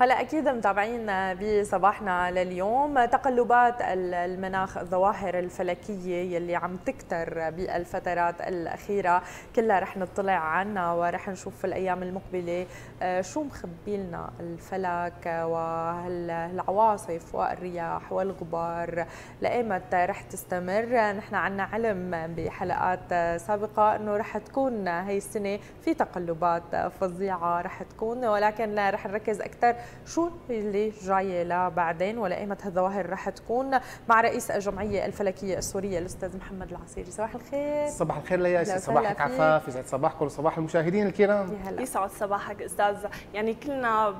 هلا أكيد متابعين بصباحنا لليوم. تقلبات المناخ الظواهر الفلكية يلي عم تكتر بالفترات الأخيرة كلها رح نطلع عنها ورح نشوف في الأيام المقبلة آه، شو مخبي لنا الفلك والعواصف والرياح والغبار لأيمت رح تستمر؟ نحن عنا علم بحلقات سابقة إنه رح تكون هي السنة في تقلبات فظيعة رح تكون ولكن رح نركز أكثر شو اللي جاية لبعدين ولا ايمت هالظواهر رح تكون مع رئيس الجمعية الفلكية السورية الأستاذ محمد العصيري صباح الخير. صباح الخير لياسي صباحك عفاف يسعد صباحكم وصباح المشاهدين الكرام. يسعد صباحك أستاذ. يعني كلنا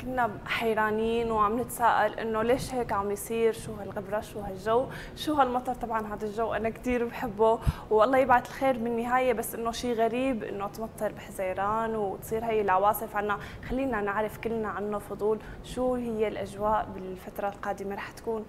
كنا حيرانين وعم نتساءل إنه ليش هيك عم يصير؟ شو هالغبرة؟ شو هالجو؟ شو هالمطر طبعا؟ هذا الجو أنا كثير بحبه والله يبعث الخير بالنهايه بس إنه شيء غريب إنه تمطر بحزيران وتصير هي العواصف عنا. خلينا نعرف كلنا عنه فضول شو هي الأجواء بالفترة القادمة رح تكون.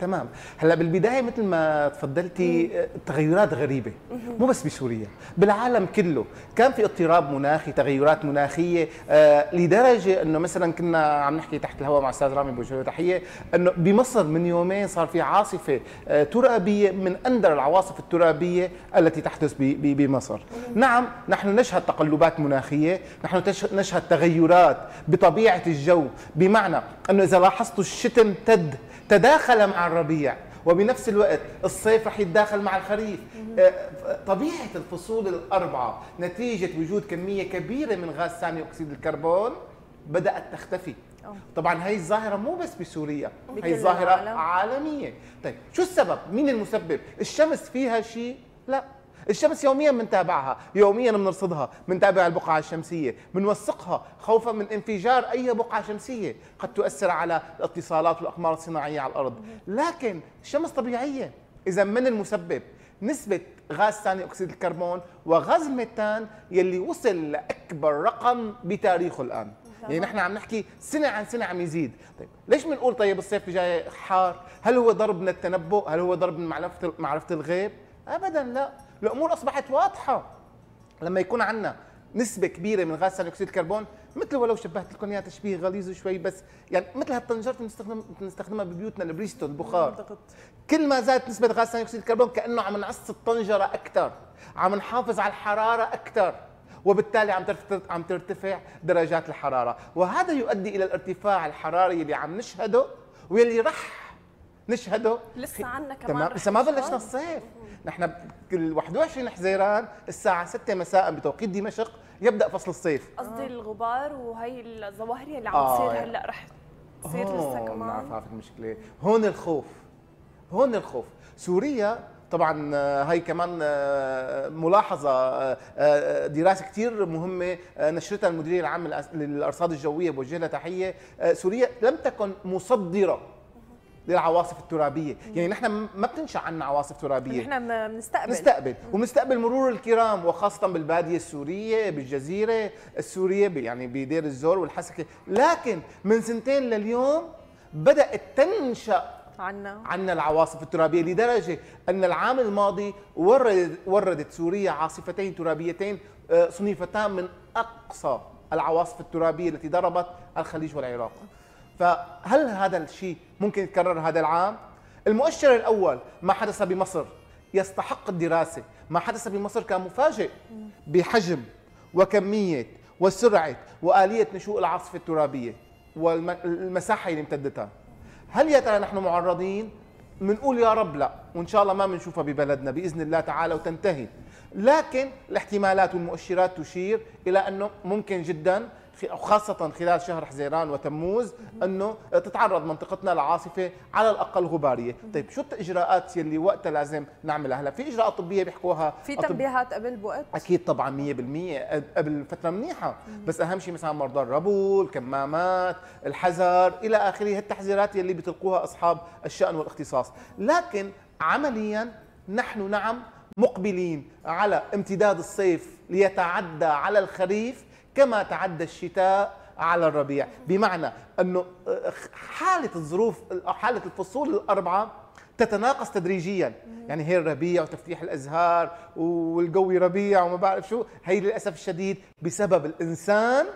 تمام. هلا بالبداية مثل ما تفضلتي تغيرات غريبة. مو بس بسوريا بالعالم كله كان في اضطراب مناخي تغيرات مناخية آه لدرجة إنه مثلا كنا عم نحكي تحت الهواء مع أستاذ رامي بوجه تحية إنه بمصر من يومين صار في عاصفة آه ترابية من أندر العواصف الترابية التي تحدث بمصر. نعم نحن نشهد تقلبات مناخية نحن نشهد تغيرات بطبيعة الجو بمعنى إنه إذا لاحظتوا الشتاء امتد تداخل مع الربيع وبنفس الوقت الصيف رح يتداخل مع الخريف. آه، طبيعة الفصول الأربعة نتيجة وجود كمية كبيرة من غاز ثاني أكسيد الكربون بدأت تختفي. طبعا هي الظاهرة مو بس بسوريا هي ظاهرة عالمية. طيب شو السبب؟ مين المسبب؟ الشمس فيها شيء؟ لا. الشمس يوميا بنتابعها يوميا بنرصدها بنتابع البقعة الشمسية بنوثقها خوفا من انفجار أي بقعة شمسية. قد تؤثر على الاتصالات والأقمار الصناعية على الأرض. لكن الشمس طبيعية. إذا من المسبب؟ نسبة غاز ثاني أكسيد الكربون وغاز الميثان يلي وصل لأكبر رقم بتاريخه الآن. يعني نحن عم نحكي سنة عن سنة عم يزيد. طيب ليش بنقول طيب الصيف جاي حار؟ هل هو ضرب من التنبؤ؟ هل هو ضرب من معرفة معرفة الغيب؟ ابدا لا. الأمور أصبحت واضحة. لما يكون عندنا نسبة كبيرة من غاز ثاني أكسيد الكربون مثل ولو شبهت لكم اياها تشبيه غليظ شوي بس يعني مثل هالطنجرة بنستخدم بنستخدمها ببيوتنا البريستو البخار كل ما زادت نسبة غاز ثاني أكسيد الكربون كأنه عم نعص الطنجرة أكثر عم نحافظ على الحرارة أكثر وبالتالي عم عم ترتفع درجات الحرارة. وهذا يؤدي إلى الارتفاع الحراري اللي عم نشهده واللي رح نشهده. لسه عنا كمان تمام. لسه ما بلشنا الصيف نحن كل 21 حزيران الساعة 6 مساء بتوقيت دمشق يبدأ فصل الصيف. قصدي آه. الغبار وهي الظواهر اللي عم تصير آه هلأ رح تصير لسه كمان. عارف المشكلة. هون الخوف. هون الخوف. سوريا طبعا آه، هي كمان آه، ملاحظة آه، دراسة كثير مهمة نشرتها المديرية العامة للأرصاد الجوية بوجه لها تحية. سوريا لم تكن مصدرة للعواصف الترابية. يعني نحن ما بتنشأ عنا عواصف ترابية. نحن بنستقبل. بنستقبل. وبنستقبل مرور الكرام وخاصة بالبادية السورية بالجزيرة السورية يعني بدير الزور والحسكة. لكن من سنتين لليوم بدأت تنشأ عنا. عنا العواصف الترابية لدرجة أن العام الماضي وردت وردت سوريا عاصفتين ترابيتين آه، صنيفتان من أقصى العواصف الترابية التي ضربت الخليج والعراق. فهل هذا الشيء ممكن يتكرر هذا العام؟ المؤشر الأول ما حدث بمصر. يستحق الدراسة، ما حدث بمصر كان مفاجئ بحجم وكمية وسرعة وآلية نشوء العاصفة الترابية والمساحة اللي امتدتها. هل يا ترى نحن معرضين؟ بنقول يا رب لا. وإن شاء الله ما بنشوفها ببلدنا. بإذن الله تعالى وتنتهي. لكن الاحتمالات والمؤشرات تشير إلى أنه ممكن جدا. خاصة خلال شهر حزيران وتموز أنه تتعرض منطقتنا لعاصفة على الأقل غبارية. طيب شو الإجراءات يلي وقتها لازم نعملها؟ هلا في إجراءات طبية بيحكوها. في تنبيهات قبل بوقت؟ أكيد طبعا 100% قبل فترة منيحة. بس أهم شيء مثلا مرضى الربو الكمامات الحذر إلى آخره. التحذيرات يلي بتلقوها أصحاب الشأن والاختصاص. لكن عمليا نحن نعم مقبلين على امتداد الصيف ليتعدى على الخريف كما تعدى الشتاء على الربيع. بمعنى أنه آه، حالة الظروف حالة الفصول الأربعة تتناقص تدريجيا. يعني هي الربيع وتفتيح الأزهار والقوي ربيع وما بعرف شو. هي للأسف الشديد بسبب الإنسان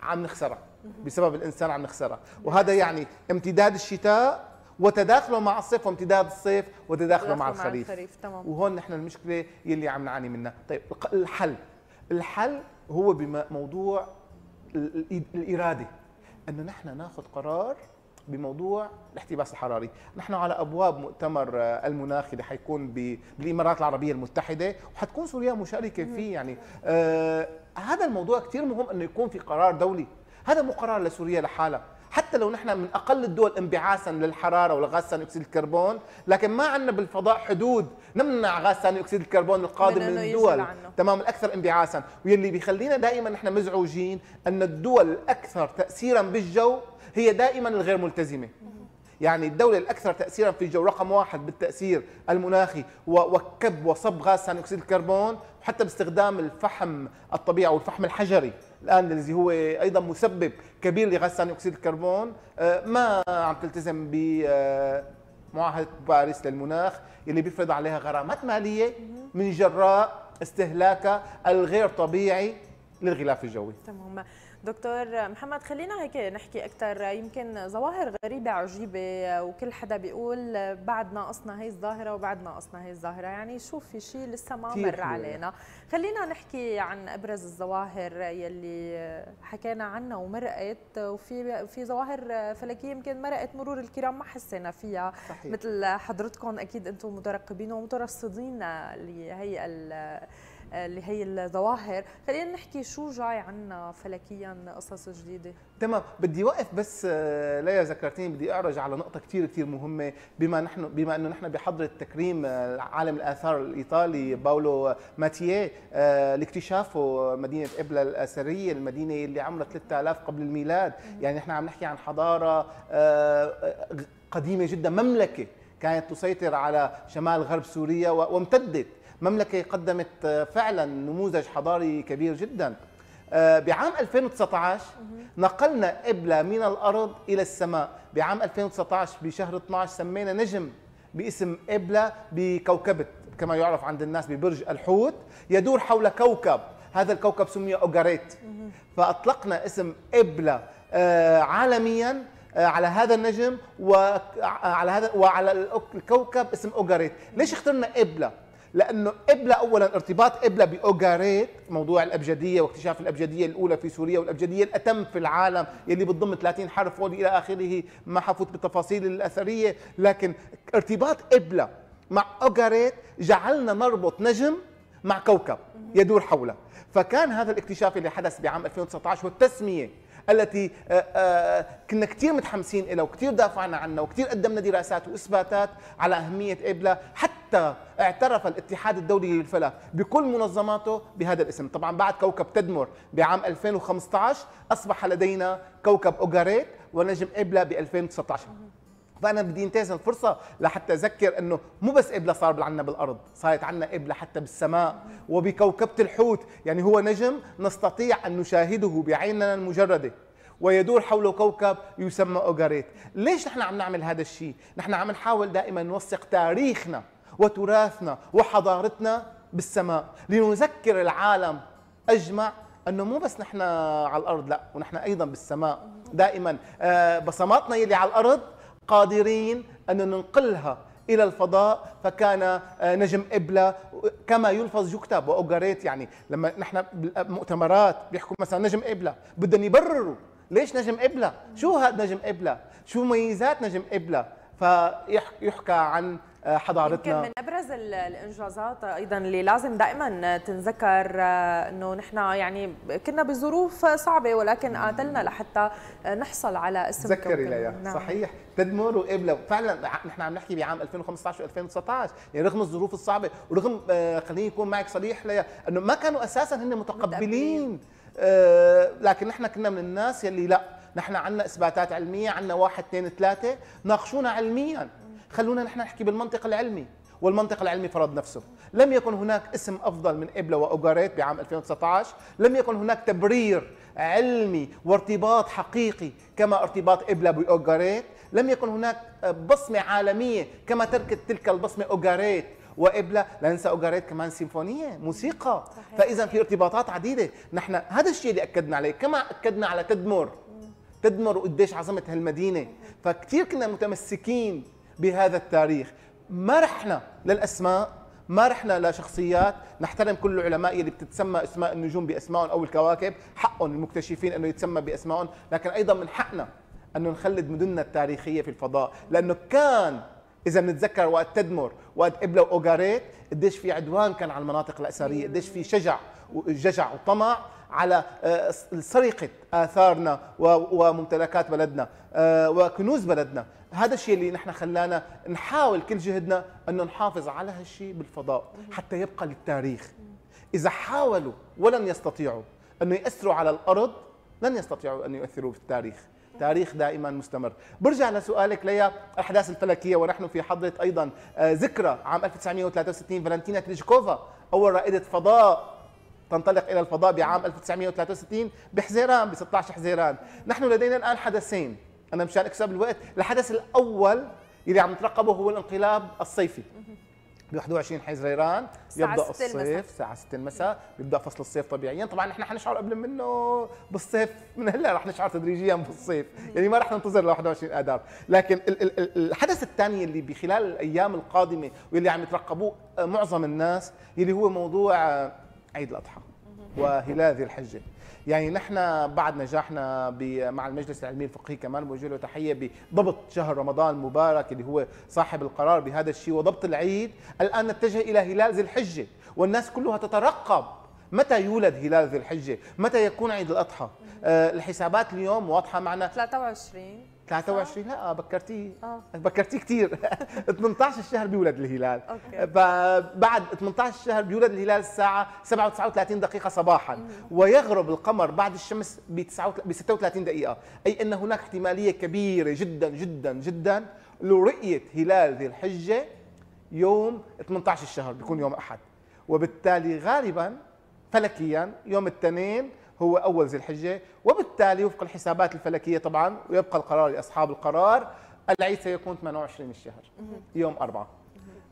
عم نخسرها. بسبب الإنسان عم نخسرها. وهذا يعني امتداد الشتاء وتداخله مع الصيف وامتداد الصيف وتداخله مع الخريف, الخريف. تمام. وهون نحن المشكلة يلي عم نعاني منها. طيب الحل. الحل هو بموضوع الإرادة. انه نحن ناخذ قرار بموضوع الاحتباس الحراري. نحن على أبواب مؤتمر المناخ اللي حيكون بالإمارات العربية المتحدة وحتكون سوريا مشاركة فيه يعني. آه هذا الموضوع كثير مهم أنه يكون في قرار دولي. هذا مو قرار لسوريا لحالها. حتى لو نحن من أقل الدول انبعاثا للحرارة ولغاز ثاني اكسيد الكربون لكن ما عندنا بالفضاء حدود نمنع غاز ثاني اكسيد الكربون القادم من, من الدول تمام الاكثر انبعاثا. واللي بيخلينا دائما نحن مزعوجين أن الدول الأكثر تاثيرا بالجو هي دائما الغير ملتزمة. يعني الدولة الأكثر تأثيرا في الجو رقم واحد بالتأثير المناخي وكب وصب غاز ثاني أكسيد الكربون وحتى باستخدام الفحم الطبيعي أو الفحم الحجري. الآن الذي هو أيضا مسبب كبير لغاز ثاني أكسيد الكربون آه، ما عم تلتزم بمعاهدة باريس للمناخ اللي بيفرض عليها غرامات مالية من جراء استهلاكها الغير طبيعي للغلاف الجوي. تمام دكتور محمد خلينا هيك نحكي أكثر يمكن ظواهر غريبة عجيبة وكل حدا بيقول بعد ناقصنا هي الظاهرة وبعد ناقصنا هي الظاهرة. يعني شو في شيء لسه ما مر علينا. خلينا نحكي عن أبرز الظواهر يلي حكينا عنها ومرقت. وفي في ظواهر فلكية يمكن مرقت مرور الكرام ما حسينا فيها. صحيح. مثل حضرتكم أكيد أنتم مترقبين ومترصدين لهي اللي هي الظواهر. خلينا نحكي شو جاي عنا فلكيا قصص جديدة. تمام بدي وقف بس آه، ليا ذكرتيني بدي أعرج على نقطة كثير كثير مهمة. بما نحن بما إنه نحن بحضره تكريم آه، عالم الآثار الإيطالي باولو ماتيه آه، لاكتشافه مدينة إبلا الأثرية المدينة اللي عمرها 3000 قبل الميلاد. يعني نحن عم نحكي عن حضارة قديمة جدا مملكة كانت تسيطر على شمال غرب سوريا وامتدت. مملكة قدمت آه، فعلا نموذج حضاري كبير جدا. آه، بعام 2019 نقلنا إبلة من الأرض إلى السماء. بعام 2019 بشهر 12 سمينا نجم باسم إبلة بكوكبة كما يعرف عند الناس ببرج الحوت يدور حول كوكب. هذا الكوكب سمي أوغاريت. فأطلقنا اسم إبلة آه، عالميا على هذا النجم وعلى هذا وعلى الكوكب اسم أوغاريت. ليش اخترنا إبلة؟ لأنه ابلا اولا ارتباط ابلا بأوغاريت موضوع الأبجدية واكتشاف الأبجدية الأولى في سوريا والأبجدية الأتم في العالم يلي بتضم 30 حرف والى آخره ما حفوت بالتفاصيل الأثرية. لكن ارتباط ابلا مع أوغاريت جعلنا نربط نجم مع كوكب يدور حوله. فكان هذا الاكتشاف اللي حدث بعام 2019 والتسمية التي آه، آه، كنا كثير متحمسين لها وكثير دافعنا عنها وكثير قدمنا دراسات وإثباتات على أهمية ابلا حتى اعترف الاتحاد الدولي للفلك بكل منظماته بهذا الاسم. طبعا بعد كوكب تدمر بعام 2015 أصبح لدينا كوكب أوغاريت ونجم ابلا ب 2019 فأنا بدي انتهز الفرصة لحتى أذكر إنه مو بس إبلة صار عنا بالأرض صارت عنا إبلة حتى بالسماء وبكوكبة الحوت يعني هو نجم نستطيع أن نشاهده بعيننا المجردة ويدور حوله كوكب يسمى أوغاريت. ليش نحن عم نعمل هذا الشيء؟ نحن عم نحاول دائما نوثق تاريخنا وتراثنا وحضارتنا بالسماء لنذكر العالم أجمع إنه مو بس نحن على الأرض لا ونحن أيضا بالسماء. دائما آه، بصماتنا يلي على الأرض قادرين أن ننقلها إلى الفضاء فكان آه، نجم إبلة كما يلفظ يكتب وأوغاريت يعني. لما نحن بالمؤتمرات بيحكوا مثلا نجم إبلة بدهم يبرروا ليش نجم إبلة؟ شو هذا نجم إبلة؟ شو ميزات نجم إبلة؟ فيحكى عن حضارتنا يمكن من أبرز الإنجازات أيضا اللي لازم دائما تنذكر آه، إنه نحن يعني كنا بظروف صعبة ولكن قاتلنا لحتى نحصل على اسم تذكري ليا. نعم. صحيح. تدمر وقبله فعلا نحن عم نحكي بعام 2015 و2019 يعني رغم الظروف الصعبة ورغم آه، خليني اكون معك صريح ليا إنه ما كانوا أساسا هن متقبلين. آه لكن نحن كنا من الناس يلي لا. نحن عندنا إثباتات علمية عندنا واحد اثنين ثلاثة ناقشونا علميا. خلونا نحن نحكي بالمنطق العلمي. والمنطق العلمي فرض نفسه. لم يكن هناك اسم أفضل من إبلا وأوغاريت بعام 2019 لم يكن هناك تبرير علمي وارتباط حقيقي كما ارتباط إبلا بأوغاريت. لم يكن هناك بصمة عالمية كما تركت تلك البصمة أوغاريت وإبلا لا ننسى أوغاريت كمان سيمفونية موسيقى. صحيح. فإذا في ارتباطات عديدة. نحن هذا الشيء اللي أكدنا عليه. كما أكدنا على تدمر. تدمر قديش عظمه هالمدينه فكتير كنا متمسكين بهذا التاريخ. ما رحنا للأسماء ما رحنا لشخصيات. نحترم كل العلماء اللي بتتسمى أسماء النجوم بأسمائهم أو الكواكب. حقهم المكتشفين إنه يتسمى بأسمائهم. لكن أيضا من حقنا أنه نخلد مدننا التاريخية في الفضاء. لأنه كان إذا بنتذكر وقت تدمر وقت ابله وأوغاريت قديش في عدوان كان على المناطق الأثرية. قديش في شجع وججع وطمع على آه، سرقة آثارنا وممتلكات بلدنا آه، وكنوز بلدنا. هذا الشيء اللي نحن خلانا نحاول كل جهدنا أنه نحافظ على هالشيء بالفضاء حتى يبقى للتاريخ. إذا حاولوا ولن يستطيعوا انه ياثروا على الأرض لن يستطيعوا أن يؤثروا في التاريخ. تاريخ دائما مستمر. برجع لسؤالك ليا الاحداث الفلكية ونحن في حضرة أيضا آه، ذكرى عام 1963 فالنتينا تريشكوفا أول رائدة فضاء تنطلق إلى الفضاء بعام 1963 بحزيران ب 16 حزيران. نحن لدينا الآن حدثين. أنا مشان اكسب الوقت. الحدث الأول اللي عم نترقبه هو الانقلاب الصيفي. ب 21 حزيران يبدأ الصيف الساعة 6 المساء بيبدا فصل الصيف طبيعيا. طبعا نحن حنشعر قبل منه بالصيف. من هلأ رح نشعر تدريجيا بالصيف. يعني ما رح ننتظر ل 21 آذار. لكن الحدث الثاني اللي بخلال الأيام القادمة واللي عم يترقبوه معظم الناس اللي هو موضوع عيد الأضحى وهلال ذي الحجة. يعني نحن بعد نجاحنا مع المجلس العلمي الفقهي كمان بوجه له تحية بضبط شهر رمضان المبارك اللي هو صاحب القرار بهذا الشيء وضبط العيد الآن نتجه إلى هلال ذي الحجة والناس كلها تترقب. متى يولد هلال ذي الحجة؟ متى يكون عيد الأضحى؟ آه الحسابات اليوم واضحة معنا. 23 23 لا بكرتيه. آه. بكرتيه كثير 18 الشهر بيولد الهلال. أوكي. بعد 18 الشهر بيولد الهلال الساعة 7:39 دقيقة صباحا. مم. ويغرب القمر بعد الشمس ب 36 دقيقة. أي أن هناك احتمالية كبيرة جدا جدا جدا لرؤية هلال ذي الحجة يوم 18 الشهر بيكون يوم أحد. وبالتالي غالبا فلكيا يوم الاثنين هو أول ذي الحجة وبالتالي وفق الحسابات الفلكية طبعا ويبقى القرار لأصحاب القرار. العيد سيكون 28 الشهر يوم أربعة.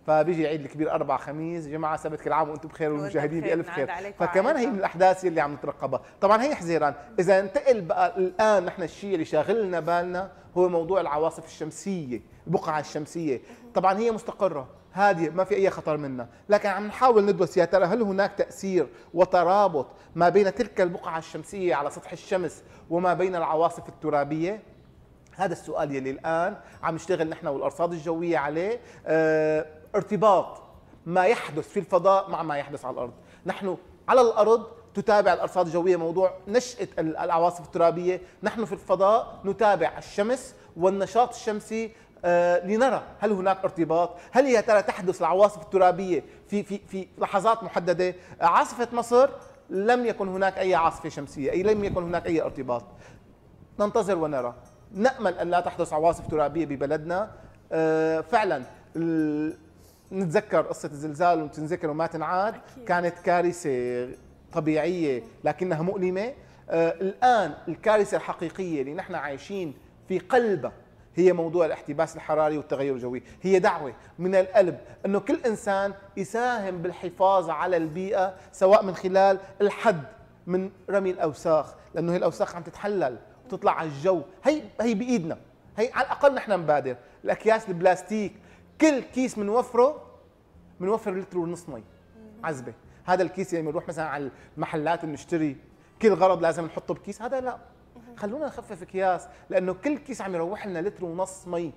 فبيجي عيد الكبير أربع خميس جمعة سبت كل عام وأنتم بخير والمشاهدين بألف خير. فكمان هي من الأحداث اللي عم نترقبها. طبعا هي حزيران إذا انتقل بقى الآن نحن الشيء اللي شاغلنا بالنا هو موضوع العواصف الشمسية البقعة الشمسية. طبعا هي مستقرة. هادية ما في أي خطر منها لكن عم نحاول ندرس يا ترى هل هناك تأثير وترابط ما بين تلك البقعة الشمسية على سطح الشمس وما بين العواصف الترابية؟ هذا السؤال يلي الآن عم نشتغل نحن والأرصاد الجوية عليه. آه ارتباط ما يحدث في الفضاء مع ما يحدث على الأرض. نحن على الأرض تتابع الأرصاد الجوية موضوع نشأة العواصف الترابية، نحن في الفضاء نتابع الشمس والنشاط الشمسي لنرى هل هناك ارتباط؟ هل يا ترى تحدث العواصف الترابية في في في لحظات محددة؟ عاصفة مصر لم يكن هناك أي عاصفة شمسية، أي لم يكن هناك أي ارتباط. ننتظر ونرى. نأمل أن لا تحدث عواصف ترابية ببلدنا. آه، فعلا نتذكر قصة الزلزال وتنذكر وما تنعاد كانت كارثة طبيعية لكنها مؤلمة. آه، الآن الكارثة الحقيقية اللي نحن عايشين في قلبها هي موضوع الاحتباس الحراري والتغير الجوي. هي دعوة من القلب أنه كل إنسان يساهم بالحفاظ على البيئة سواء من خلال الحد من رمي الأوساخ لأنه هي الأوساخ عم تتحلل وتطلع على الجو. هي هي بإيدنا. هي على الأقل نحن نبادر. الأكياس البلاستيك كل كيس بنوفره بنوفر لتر ونص مي. عذبة. هذا الكيس اللي بنروح مثلا على المحلات بنشتري كل غرض لازم نحطه بكيس. هذا لا. خلونا نخفف أكياس لأنه كل كيس عم يروح لنا لتر ونص مي.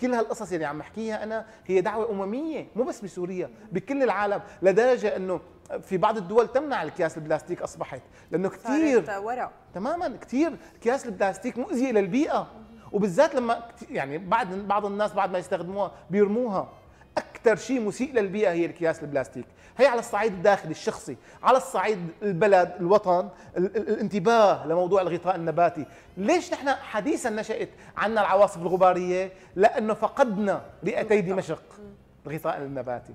كل هالقصص اللي عم احكيها أنا هي دعوة أممية مو بس بسوريا بكل العالم لدرجة إنه في بعض الدول تمنع الكياس البلاستيك أصبحت لأنه كثير ورق. تماما كثير أكياس البلاستيك مؤذية للبيئة. وبالذات لما يعني بعد بعض الناس بعد ما يستخدموها بيرموها. أكثر شيء مسيء للبيئة هي الأكياس البلاستيك. هي على الصعيد الداخلي الشخصي على الصعيد البلد الوطن الانتباه لموضوع الغطاء النباتي. ليش نحن حديثا نشأت عنا العواصف الغبارية؟ لأنه فقدنا رئتي دمشق الغطاء النباتي.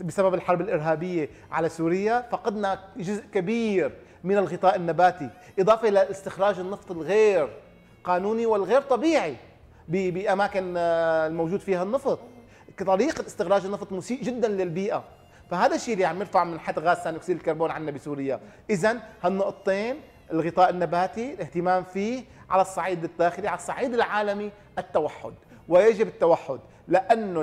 بسبب الحرب الإرهابية على سوريا فقدنا جزء كبير من الغطاء النباتي إضافة إلى استخراج النفط الغير قانوني والغير طبيعي بأماكن آه، الموجود فيها النفط. طريقة استخراج النفط مسيء جدا للبيئة. فهذا الشيء اللي عم يرفع من حد غاز ثاني أكسيد الكربون عندنا بسوريا. اذا هالنقطتين الغطاء النباتي الاهتمام فيه على الصعيد الداخلي على الصعيد العالمي التوحد. ويجب التوحد لأنه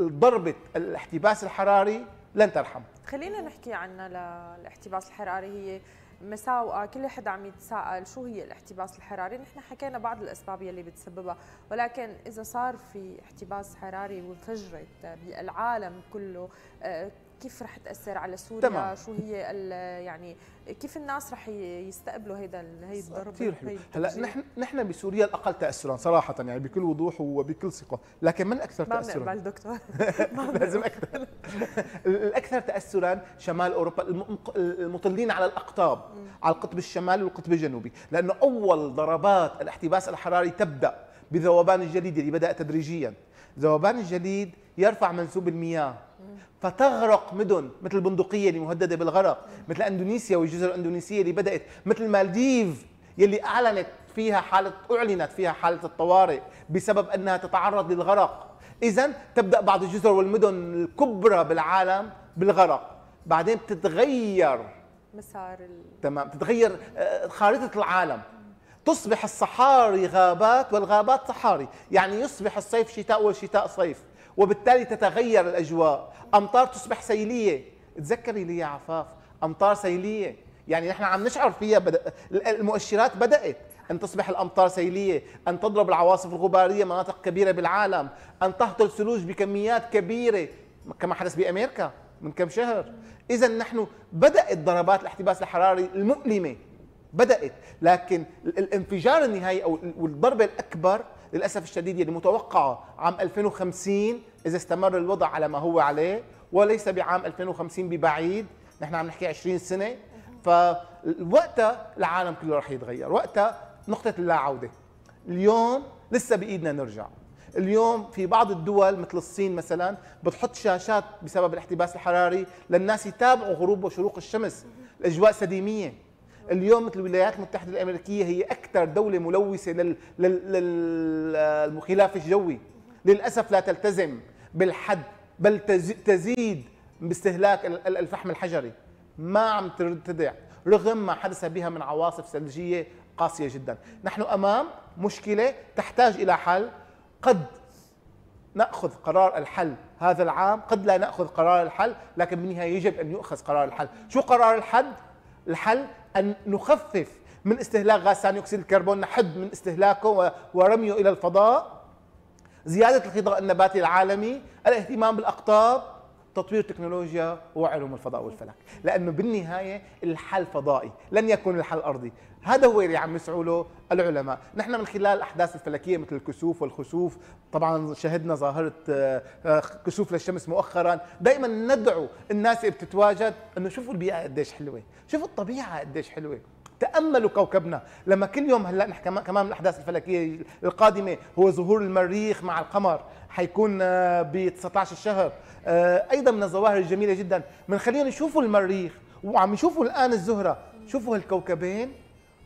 ضربة الاحتباس الحراري لن ترحم. خلينا نحكي عن الاحتباس الحراري. هي مساوئة كل حدا عم يتساءل شو هي الاحتباس الحراري؟ نحن حكينا بعض الأسباب يلي بتسببها ولكن إذا صار في احتباس حراري وانفجرت بالعالم كله آه، كيف رح تأثر على سوريا؟ تمام. شو هي يعني كيف الناس رح يستقبلوا هيدا هي الضربه كثير حلو. هلا نحن نحن بسوريا الأقل تاثرا صراحة يعني بكل وضوح وبكل ثقة لكن من أكثر تاثرا؟ ما بنقبل دكتور لازم أكثر. الأكثر تاثرا شمال أوروبا المطلين على الأقطاب على القطب الشمالي والقطب الجنوبي لأنه أول ضربات الاحتباس الحراري تبدأ بذوبان الجليد اللي بدأ تدريجيا. ذوبان الجليد يرفع منسوب المياه. فتغرق مدن مثل البندقية اللي مهددة بالغرق مثل أندونيسيا والجزر الأندونيسية اللي بدأت مثل المالديف يلي أعلنت فيها حالة أعلنت فيها حالة الطوارئ بسبب أنها تتعرض للغرق. إذا تبدأ بعض الجزر والمدن الكبرى بالعالم بالغرق. بعدين بتتغير. مسار ال... تمام. تتغير آه، خارطة العالم. تصبح الصحاري غابات والغابات صحاري. يعني يصبح الصيف شتاء والشتاء صيف. وبالتالي تتغير الأجواء. أمطار تصبح سيلية. تذكري لي يا عفاف أمطار سيلية. يعني نحن عم نشعر فيها بدأ المؤشرات بدأت أن تصبح الأمطار سيلية أن تضرب العواصف الغبارية مناطق كبيرة بالعالم أن تهطل ثلوج بكميات كبيرة. كما حدث بأمريكا من كم شهر. إذا نحن بدأت ضربات الاحتباس الحراري المؤلمة بدأت. لكن الانفجار النهائي أو الضربه الأكبر للأسف الشديد اللي متوقعه عام 2050 إذا استمر الوضع على ما هو عليه وليس بعام 2050 ببعيد. نحن عم نحكي 20 سنة. فوقتها العالم كله رح يتغير. وقتها نقطة اللا عوده اليوم لسه بإيدنا نرجع. اليوم في بعض الدول مثل الصين مثلا بتحط شاشات بسبب الاحتباس الحراري للناس يتابعوا غروب وشروق الشمس. الأجواء سديمية. اليوم مثل الولايات المتحدة الأمريكية هي أكثر دولة ملوثة لل... للخلاف الجوي. للأسف لا تلتزم بالحد بل تزيد باستهلاك الفحم الحجري. ما عم ترتدع رغم ما حدث بها من عواصف ثلجية قاسية جدا. نحن أمام مشكلة تحتاج إلى حل. قد نأخذ قرار الحل هذا العام قد لا نأخذ قرار الحل لكن بالنهاية يجب أن يؤخذ قرار الحل. شو قرار الحل الحل أن نخفف من استهلاك غاز ثاني أكسيد الكربون نحد من استهلاكه ورميه إلى الفضاء. زيادة الغطاء النباتي العالمي الاهتمام بالأقطاب تطوير تكنولوجيا وعلوم الفضاء والفلك. لأنه بالنهاية الحل فضائي لن يكون الحل أرضي. هذا هو اللي عم يسعوا له العلماء. نحن من خلال الاحداث الفلكية مثل الكسوف والخسوف طبعا شهدنا ظاهرة آه، كسوف للشمس مؤخرا. دائما ندعو الناس اللي بتتواجد إنه شوفوا البيئة قديش حلوة. شوفوا الطبيعة قديش حلوة. تاملوا كوكبنا. لما كل يوم هلا نحكي كمان من الأحداث الفلكية القادمة هو ظهور المريخ مع القمر حيكون آه، ب 19 الشهر أيضا من الظواهر الجميلة جدا من خلينا نشوفوا المريخ وعم يشوفوا الآن الزهرة. شوفوا هالكوكبين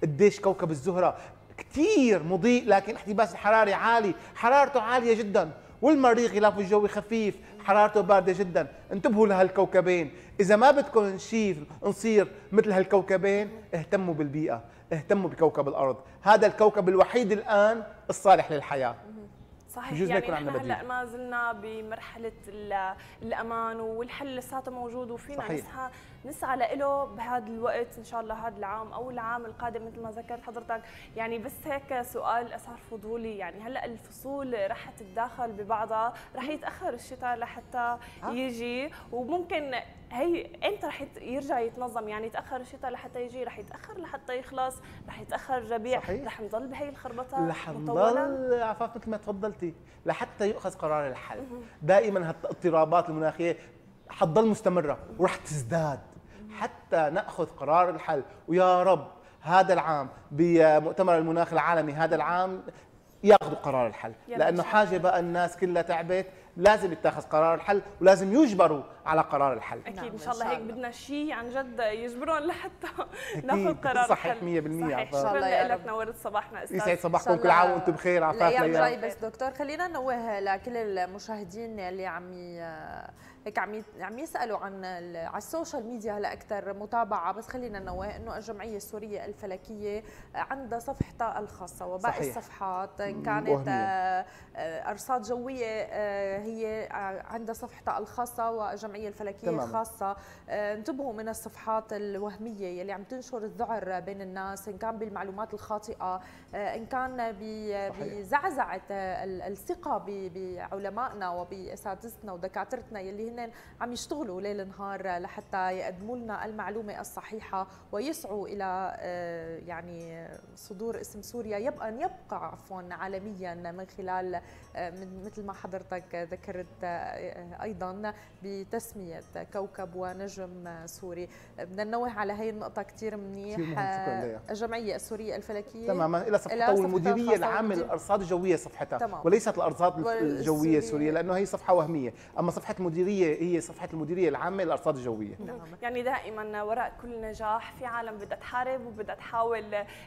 قديش كوكب الزهرة كثير مضيء لكن احتباس الحراري عالي حرارته عالية جدا. والمريخ غلافه الجوي خفيف حرارته باردة جدا. انتبهوا لهالكوكبين. إذا ما بدكم نشير نصير مثل هالكوكبين اهتموا بالبيئة اهتموا بكوكب الأرض. هذا الكوكب الوحيد الآن الصالح للحياة. صحيح يجوز يعني نحن هلأ ما زلنا بمرحلة الأمان والحل لساته موجود وفينا نسعى نسعى له بهذا الوقت إن شاء الله هذا العام أو العام القادم مثل ما ذكرت حضرتك. يعني بس هيك سؤال صار فضولي يعني هلأ الفصول رح تتداخل ببعضها رح يتأخر الشتاء لحتى يجي وممكن هي إمتى رح يرجع يتنظم؟ يعني يتأخر الشتاء لحتى يجي رح يتأخر لحتى يخلص رح يتأخر الربيع رح نضل بهي الخربطة رح نضل عفاف مثل ما تفضلتي لحتى يؤخذ قرار الحل. دائما هالاضطرابات المناخية حتضل مستمرة ورح تزداد. حتى نأخذ قرار الحل. ويا رب هذا العام بمؤتمر المناخ العالمي هذا العام ياخذوا قرار الحل. لأنه حاجة بقى الناس كلها تعبت لازم يتخذ قرار الحل ولازم يجبروا على قرار الحل. أكيد نعم إن شاء الله هيك بدنا شيء عن جد يجبرون لحتى ناخذ قرار صحيح 100% صحيح شكرا لك نورت صباحنا أستاذ. يسعد صباحكم كل عام وأنتم بخير عفاف الأيام جاي بس دكتور خلينا ننوه لكل المشاهدين اللي عم هيك عم عم يسألوا عن على ال social media هلا أكثر متابعة. بس خلينا ننوه إنه الجمعية السورية الفلكية عندها صفحتها الخاصة وباقي صحيح. الصفحات. ان كانت وهمية. أرصاد جوية هي عندها صفحتها الخاصة والجمعيه الفلكية تمام. الخاصة. انتبهوا من الصفحات الوهمية يلي عم تنشر الذعر بين الناس إن كان بالمعلومات الخاطئة إن كان بزعزعة الثقة بعلمائنا وبأساتذتنا ودكاترتنا يلي هن عم يشتغلوا ليل نهار لحتى يقدموا لنا المعلومة الصحيحة ويسعوا إلى آه، يعني صدور اسم سوريا. يبقى يبقى عفوا عالميا من خلال آه، مثل ما حضرتك ذكرت آه، أيضا بتسميه كوكب ونجم سوري. بدنا ننوه على هي النقطة كثير منيح. الجمعية السورية الفلكية. تماما إلى صفحتها والمديرية العامه للأرصاد الجوية صفحتها تمام. وليست الأرصاد الجوية السورية لأنه هي صفحة وهمية. أما صفحة المديرية هي صفحة المديرية العامة للأرصاد الجوية. نعم. يعني دائما وراء كل نجاح في عالم بدها تحارب وبدها تحاول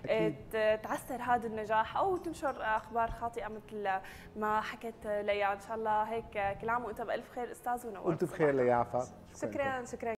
آه، تعسر هذا النجاح أو تنشر أخبار خاطئة مثل ما حكت ليا. إن شاء الله هيك كل عام وأنت بألف خير أستاذ ونور وانت بخير ليا عفا شكرا شكرا